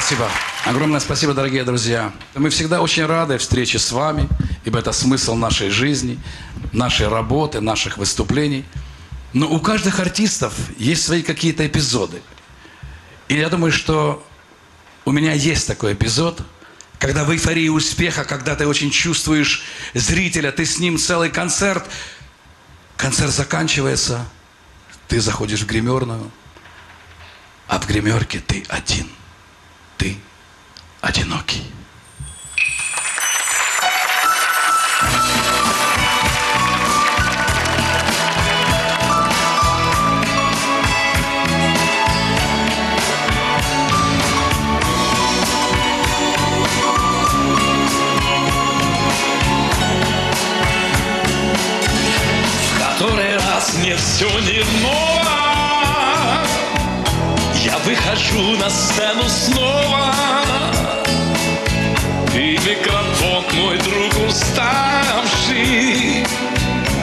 Спасибо. Огромное спасибо, дорогие друзья. Мы всегда очень рады встрече с вами, ибо это смысл нашей жизни, нашей работы, наших выступлений. Но у каждых артистов есть свои какие-то эпизоды. И я думаю, что у меня есть такой эпизод, когда в эйфории успеха, когда ты очень чувствуешь зрителя, ты с ним целый концерт, концерт заканчивается, ты заходишь в гримерную, а в гримерке ты один. Ты одинокий. который раз мне все не ново Я выхожу на сцену снова. И микрофон мой друг уставший.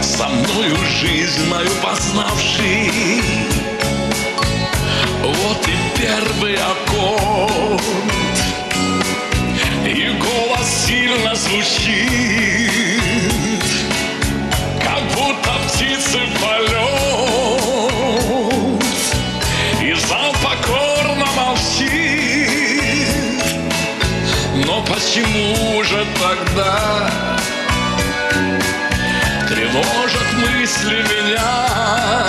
Со мною жизнь мою познавший. Вот и первый аккорд почему же тогда Тревожат мысли меня?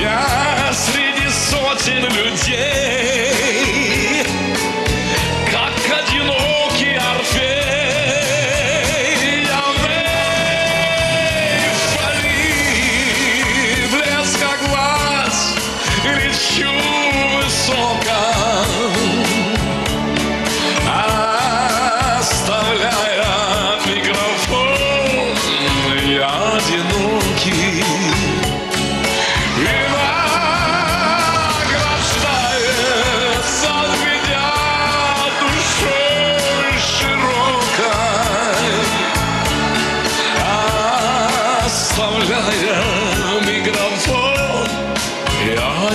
Я среди сотен людей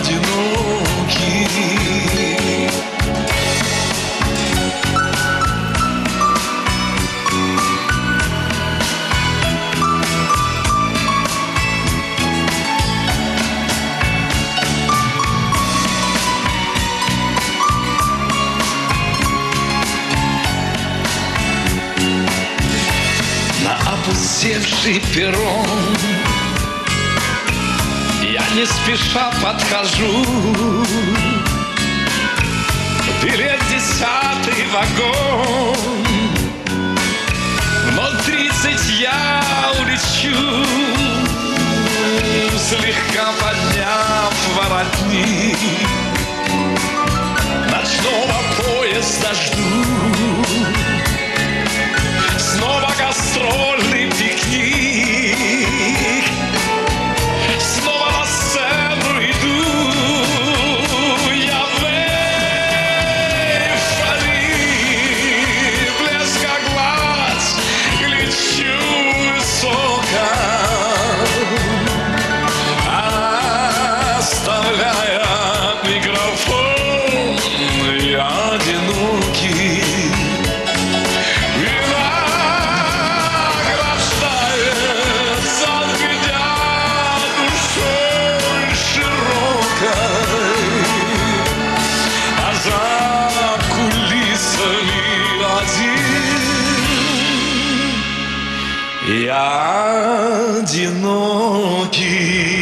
Я одинокий на опустевший перрон не спеша подхожу. Билет десятый вагон. Ноль тридцать я улечу. Слегка подняв воротник я одинокий.